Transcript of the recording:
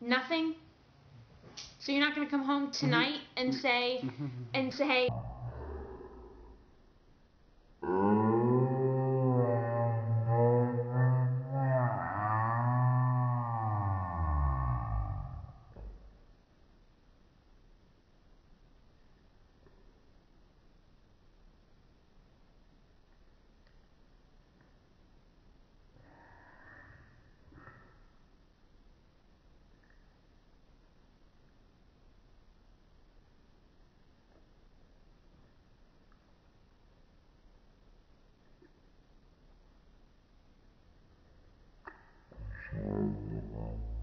Nothing. So you're not gonna come home mm-hmm. tonight and mm-hmm. say mm-hmm. and say. About